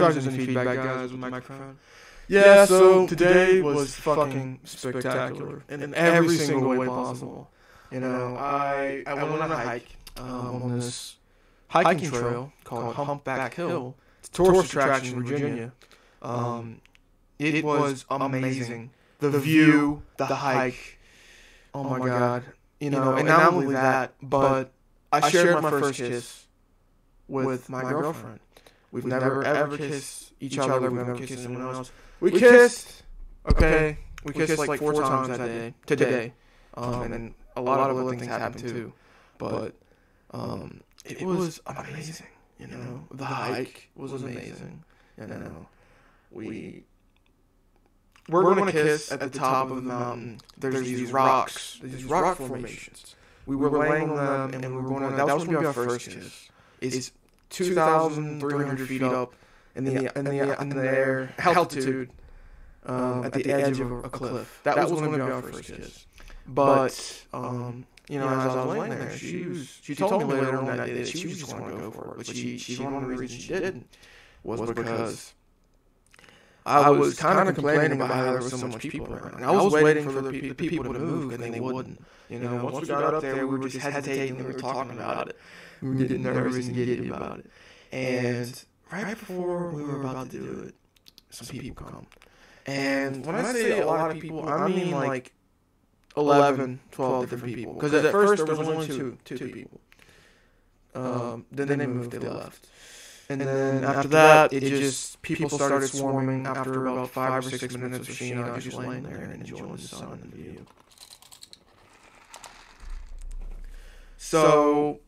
Sorry if there's any feedback, guys, with the microphone. Yeah, so today was fucking spectacular in every single way possible. You know, I I went on a hike um, on this hiking trail called Humpback Hill. It's a tourist attraction in Virginia. Um, it was amazing. The view, the hike. Oh my god. You know, and not only that, but I shared my first kiss with my girlfriend. We've never ever kissed each other. We've never kissed anyone else. We kissed. Okay, we kissed like four times that day. Today, um, and then a lot of other things happened too. But um, it was amazing. You know, the hike was amazing. You know, we we're going to kiss at the top of the mountain. There's these rocks, these rock formations. We were laying on them, and we were going to. That was going to be our first kiss. It's 2,300 feet up in the in the in the air altitude, um, at the edge of a cliff. That was going to be our first kiss. But um, you know, as I was laying there, she was she told me later on that day that she was just going to go for it. But she she one of the reasons she didn't was because I was kind of complaining about how there was so much people around. And I was waiting for the, pe- the people to move, and they wouldn't. You know, once we got up there, we were just hesitating. We were talking about it. We were getting nervous and giddy about it. And right before we were about to do it, some people come. And when I say a lot of people, I mean like 11, 12 different people. Because at first there was only two, two people. Um, then they moved, they left. And then after that, it just people started swarming. After about five or six minutes of Sheena and I just laying there and enjoying the sun and the view. So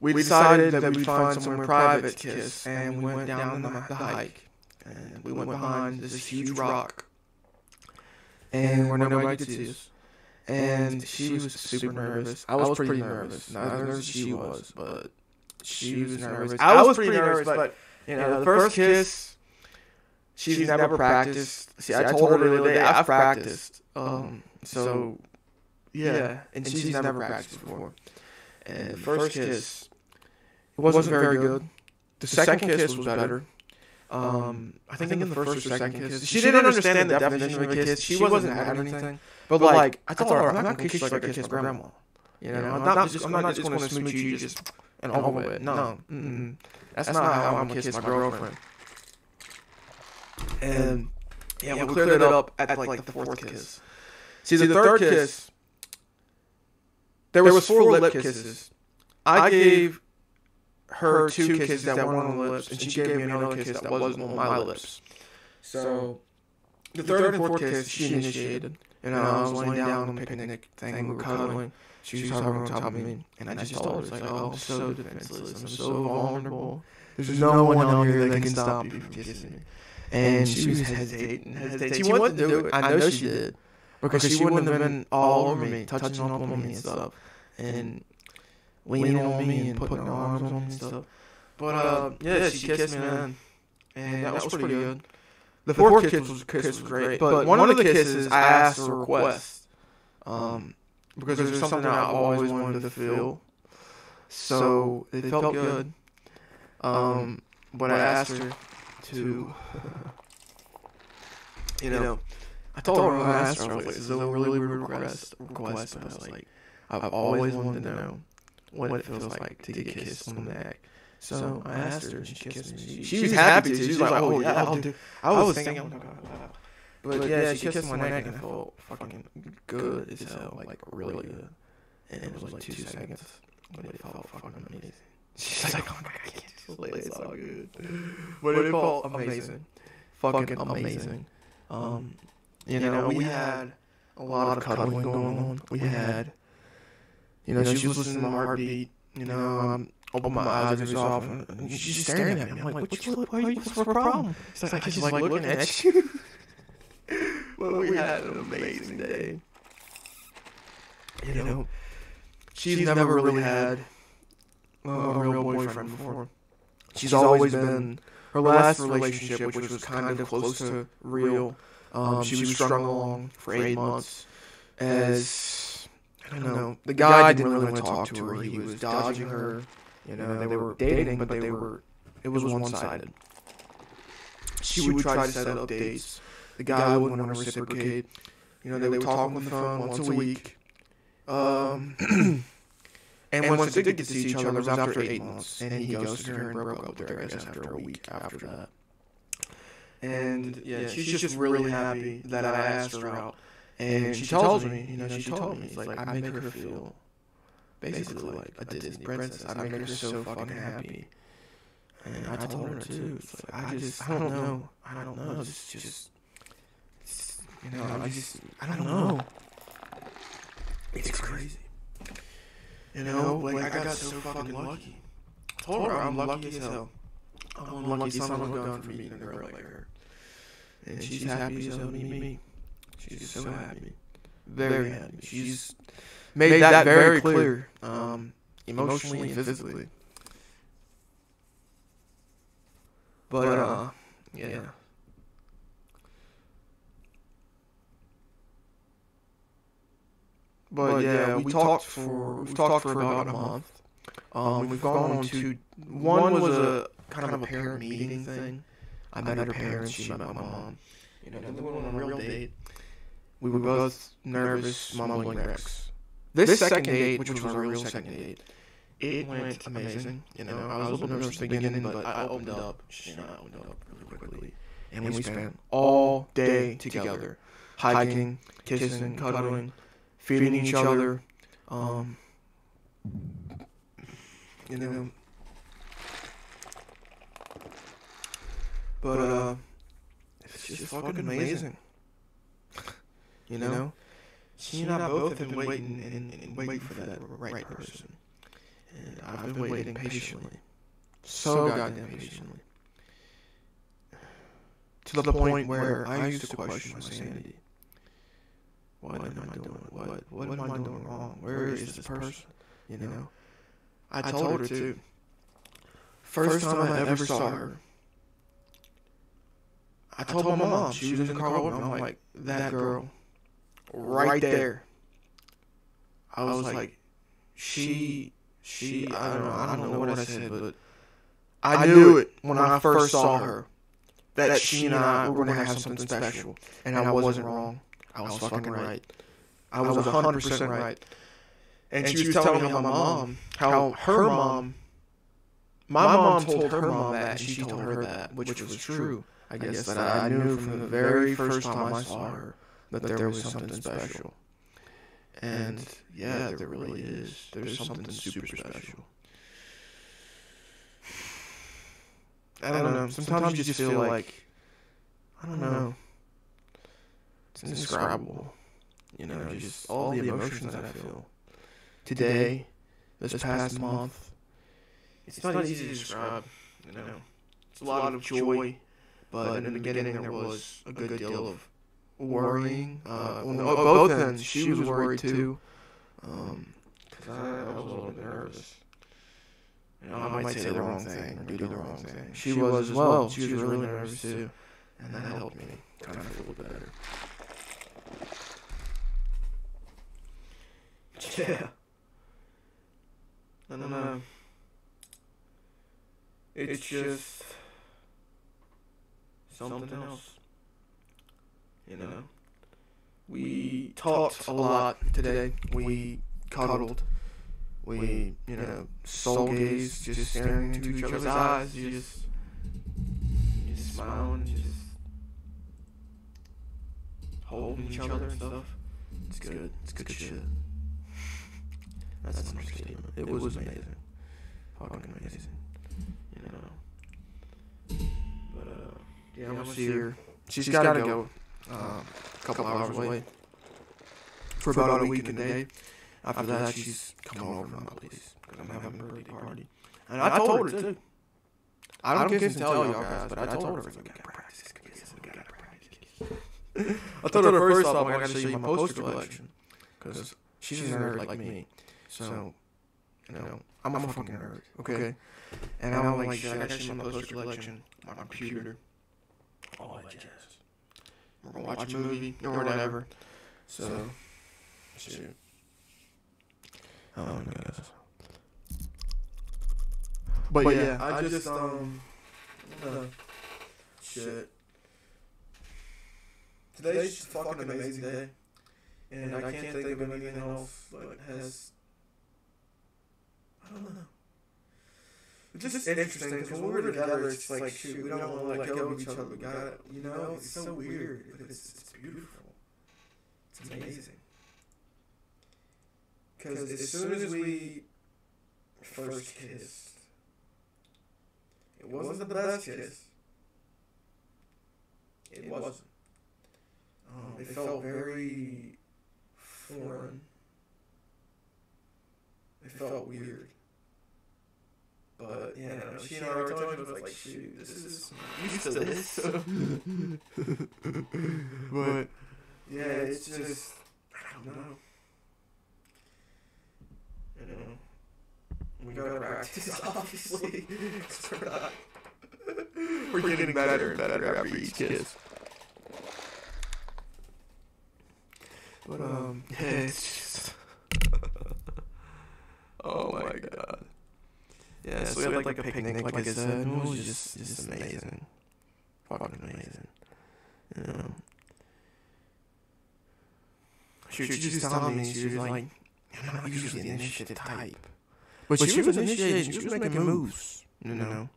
we decided that we'd find somewhere private to kiss, and we went down the, the hike, and we went behind this huge rock, and where nobody could see us. And she was super nervous. I was pretty nervous. Not as nervous as she was, but she was nervous. I was pretty nervous, but you know, the first kiss, she's never practiced. See, I told her the other day I've practiced. Um, so yeah, and she's never practiced before. And the first kiss, it wasn't very good. The second kiss was better. Um, I think in the first or second kiss, she didn't understand the definition of a kiss. She wasn't having anything. But like, I told her, I'm not gonna kiss you like I kiss my grandma. You know, I'm not just, I'm not just gonna smooch you just and all the way. No, mm-mm. that's, that's not how I'm gonna kiss my girlfriend. And yeah, yeah we cleared it up at like the fourth kiss. See, the third kiss, there was four lip kisses. I gave her two kisses that were on the lips, and she gave me another kiss that wasn't on my lips. So the third and fourth kiss she initiated. and I was laying down on the picnic thing, we were cuddling. She was hovering on top of me, and I just told her, like, oh, oh I'm so defenseless, I'm so vulnerable. There's no one out here that can stop you from kissing me. And she was hesitating, hesitating. She wanted to do it. I know she did. Because she wouldn't have been all over me, touching up on me and stuff. And leaning on me and putting her arms on me and stuff. But, uh, yeah, she kissed me then. And that was pretty good. The fourth kiss was, kiss was great, but one of the kisses I asked a request, um, because there's something I always wanted to feel. So it felt good. Um, but I asked her to, you know, I told her I asked her, I was like, "This is a really weird request." Request, but I was like, I've always wanted to know what it feels like to get kissed on the neck. So I asked her, and she kissed me. She, was happy to. She was like, "Oh yeah, I'll do." I was thinking, "Oh my god." But yeah, she kissed my neck and it felt fucking good as hell, like really good. And it was like two seconds, but it felt fucking amazing. She's like, "Oh my god, I can't do this. It's all good." But it felt amazing, fucking amazing. Um, you know, we had a lot of cuddling going on. We had, you know, she was listening to my heartbeat. You know, um, open my eyes every so often. And she's just staring at me. I'm like, what you, why are you, what's the problem? It's like, I just like looking at you. well, we had an amazing day. You know, she's never really had a real boyfriend before. She's always been her last relationship, which was kind of close to real. Um, she was strung along for eight months as I don't know. The guy didn't really want to talk to her. He was dodging her. You know, they were dating, but they were It was one sided. She would try to set up dates. The guy wouldn't want to reciprocate. You know, they would talk on the phone once a week. Um, and once they did get to see each other, it was after eight months. And he ghosted her and broke up with her, I guess, after a week after that. And yeah, she's just really happy that I asked her out. And she tells me, you know, she told me, it's like, I make her feel basically like a Disney princess. I make her so fucking happy. And I told her too. It's like, I just, I don't know. I don't know. It's just, it's, you know, I just, I don't know. It's crazy. You know, like, I got so fucking lucky. I told her I'm lucky as hell. I'm lucky a gun for meeting a girl like her. And she's happy as hell to meet me. She's so happy. Very happy. She's made that very clear, um, emotionally and physically. But, uh, yeah. But yeah, we talked for we've talked for about a month. Um, we've gone on to one was a kind of a parent meeting thing. I met her parents, she met my mom. You know, we went on a real date. We were both nervous, mumbling wrecks. This second date, which was a real second date, it went amazing. You know, I was a little nervous at the beginning, but I opened up. She and I opened up really quickly, and we spent all day together, hiking, kissing, cuddling, feeding each other. Um, you know, but uh, it's just fucking amazing. You know, she and I both have been waiting and, and waiting for that right person. And I've been waiting patiently. So goddamn patiently. To the point where I used to question my sanity. What am I doing? What what am I doing wrong? Where is this person? You know? I told her to. First time I ever saw her. I told my mom she was in the car with me. I'm like, that girl right there. I was like, she, she, I don't know, I don't know what I said, but I knew it when I first saw her that she and I were going to have something special, and I wasn't wrong. I was fucking right. I was hundred percent right. And she was telling me how my mom, how her mom, my mom told her mom that, and she told her that, which was true. I guess that I knew from the very first time I saw her that there was something special. And yeah, there really is. There's something super special. I don't know. Sometimes you just feel like I don't know. It's indescribable. You know, just all the emotions that I feel. Today, this past month, it's not easy to describe. You know, it's a lot of joy, but in the beginning there was a good deal of worrying. Uh, well, no, both ends. She was worried too, um, because I, I was a little bit nervous. You know, I might say the wrong thing or do the wrong thing. She was as well. She was really nervous too, and that helped me kind of feel better. Yeah. I don't know. It's just something else. You know, we talked a lot today. We cuddled. We, you know, soul gaze, just staring into each other's eyes, just, just smiling, just holding each other and stuff. It's good. It's good shit. That's an understatement. It was amazing. Fucking amazing. You know. But uh, yeah, I'm gonna see her. She's gotta go um, a couple hours away for about a week and a day. After that, she's coming over to my place because I'm having a birthday party. And I told her too. I don't get to tell y'all guys, but I told her, we gotta practice. We gotta practice. I told her first off, I gotta show you my poster collection because she's a nerd like me. So, you know, I'm a fucking nerd, okay? And I'm like, I gotta show you my poster collection, on my computer, all that jazz. We're gonna watch a movie or whatever. So, shoot. Oh my goodness. But, but yeah, I, I just um Uh, shit. Today's just fucking amazing day. And I can't think of anything else that has. I don't know. It's just interesting because when we're together, it's like, shoot, we don't want to let go of each other. We got it. You know, it's so weird, but it's, it's beautiful. It's amazing. Because as soon as we first kissed, it wasn't the best kiss. It wasn't. Um, it felt very foreign. It felt weird. But yeah, no, she and I were talking about like, shoot, this is I'm used to this. but yeah, it's just I don't know. You know, we gotta practice obviously. 'cause we're not. We're getting better and better after each kiss. But um, yeah, it's just. oh my god. Yeah, so we had like a picnic, like I said, and it was just, just amazing. Fucking amazing. You um, know. She, she just told me, she was like, I'm not usually the initiative type. But she was initiating, she was making moves, you know.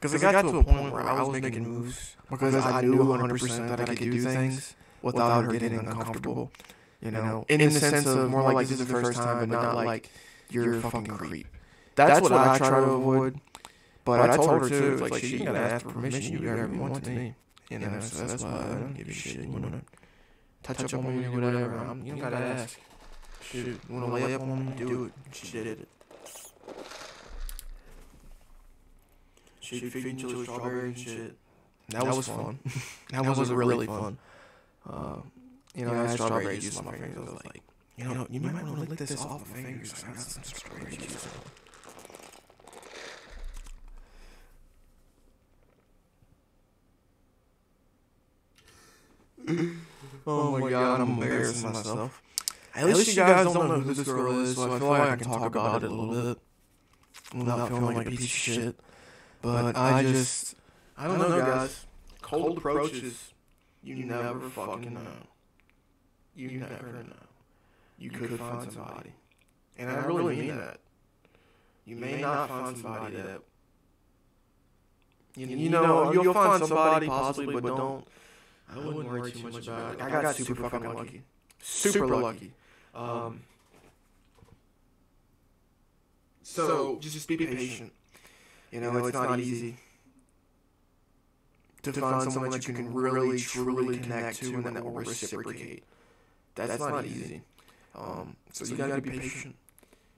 Because it got to a point where I was making moves because I knew 100% that I could do things without her getting uncomfortable. You know, in the sense of more like this is the first time, but not like you're a fucking creep. That's what I try to avoid. But I told her too, like she gotta ask for permission. You do whatever you want to me. You know, so that's why I don't give a shit. You wanna touch up on me or whatever? I'm, you don't gotta ask. Shoot, you wanna lay up on me? Do it. She did it. She feeding chili strawberries and shit. That was fun. that was really fun. Uh, you know, I had strawberry juice on my fingers. I was like, you know, you might want to lick this off my fingers. I got some strawberry juice. Oh, oh my god, I'm embarrassing myself. At least you guys don't know who this girl is, so I feel like I can talk about it a little bit without feeling like a piece of shit. But I just, I don't know, guys. Cold approaches, you never fucking know. You never know. You could find somebody. And I really mean that. You may not find somebody that. You, you know, you'll find somebody possibly, but don't. I wouldn't worry too much about it. I got super fucking lucky. Super lucky. Um. So just just be patient. You know, it's not easy to find someone that you can really, truly connect to and that will reciprocate. That's not easy. Um, so you gotta be patient.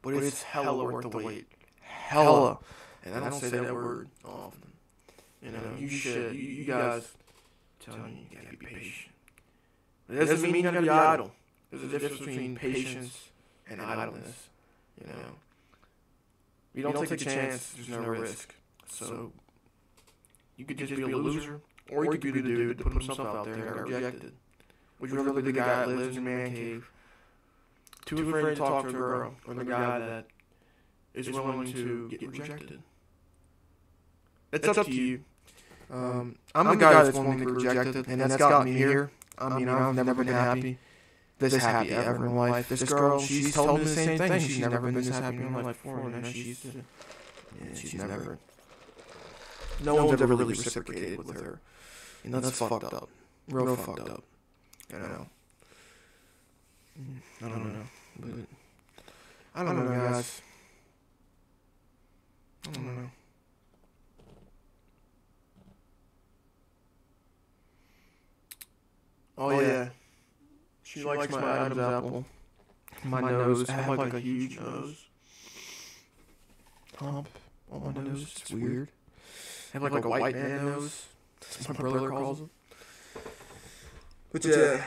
But it's hella worth the wait. Hella. And I don't say that word often. You know, you should. You, you guys telling you you gotta be patient. It doesn't mean you gotta be idle. There's a difference between patience and idleness. You know. You don't, take a chance, there's no risk. So you could just be a loser, or you could be the dude that put himself out there and got rejected. Would you rather be the guy that lives in a man cave, too afraid to talk to a girl, or the guy that is willing to get rejected? It's up to you. Um, I'm, I'm the guy that's willing to get rejected, and that's got me here. I mean, I've never been happy, this happy ever in my life. This girl, she's told me the same thing. She's never been this happy in my life before, and she's, yeah, she's never. No one's ever really reciprocated with her. You know, that's fucked up. Real fucked up. You know. I don't know, but I don't know, guys. I don't know. Oh yeah, she likes my Adam's apple. My nose, I have like a huge nose. Hump on my nose. It's weird. I have like a white man nose. That's what my brother calls it. But yeah,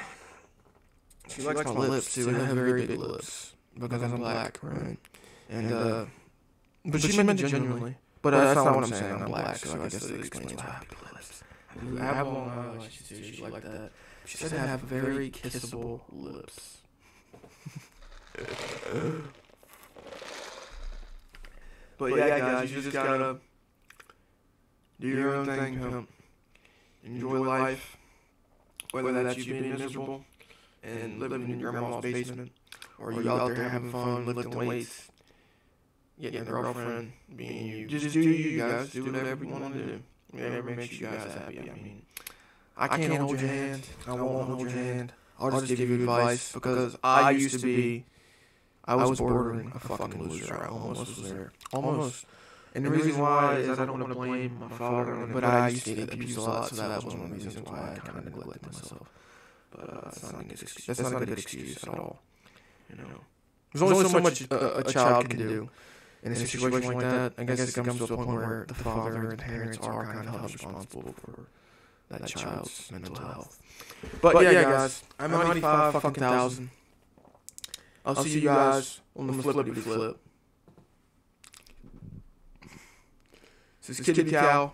she likes my lips too. I have very big lips because I'm black, right? And uh, but she meant it genuinely. But uh, that's not what I'm saying. I'm black, so I guess that explains why I have big lips. I have eyelashes oh, too. She liked that. She said I have very kissable lips. but yeah, guys, you just gotta Do your own thing, pimp. Enjoy life. Whether that's you being miserable and living in your grandma's basement, or you out there having fun, lifting weights, getting a girlfriend, being you. Just do you guys. Do whatever you want to do. Whatever makes you guys happy. I mean, I can't hold your hand. I won't hold your hand. I'll just give you advice because I used to be. I was bordering a fucking loser. I almost was there. Almost. And the reason why is I don't want to blame my father but I used to get abused a lot, so that was one of the reasons why I kind of neglected myself. But uh, that's not a good excuse. That's not a good excuse at all. You know, there's only so much a, a child can do in a situation like that. I guess it comes to a point where the father and the parents are kind of held responsible for that child's mental health. But yeah, guys, I'm 95 fucking thousand. I'll see you guys on the flippity flip. This is Kitty Kow,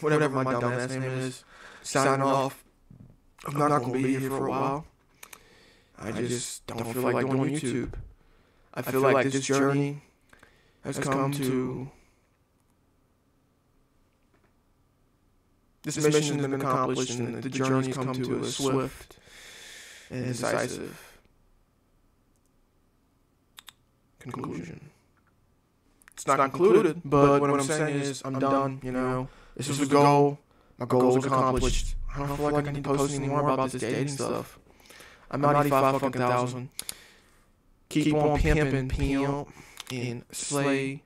whatever my dumbass name is, signing off. I'm not gonna be here for a while. I just don't feel like doing YouTube. I feel like this journey has come to. This mission has been accomplished, and the journey's come to a swift and decisive conclusion. It's not concluded, but what I'm saying is I'm done. You know, this was the goal. My goal is accomplished. I don't feel like I need to post anymore about this dating stuff. I'm 95 fucking thousand. Keep on pimping, pimp, and slay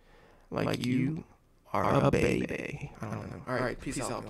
like you are a baby. I don't know. All right, peace out.